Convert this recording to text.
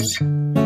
Deus.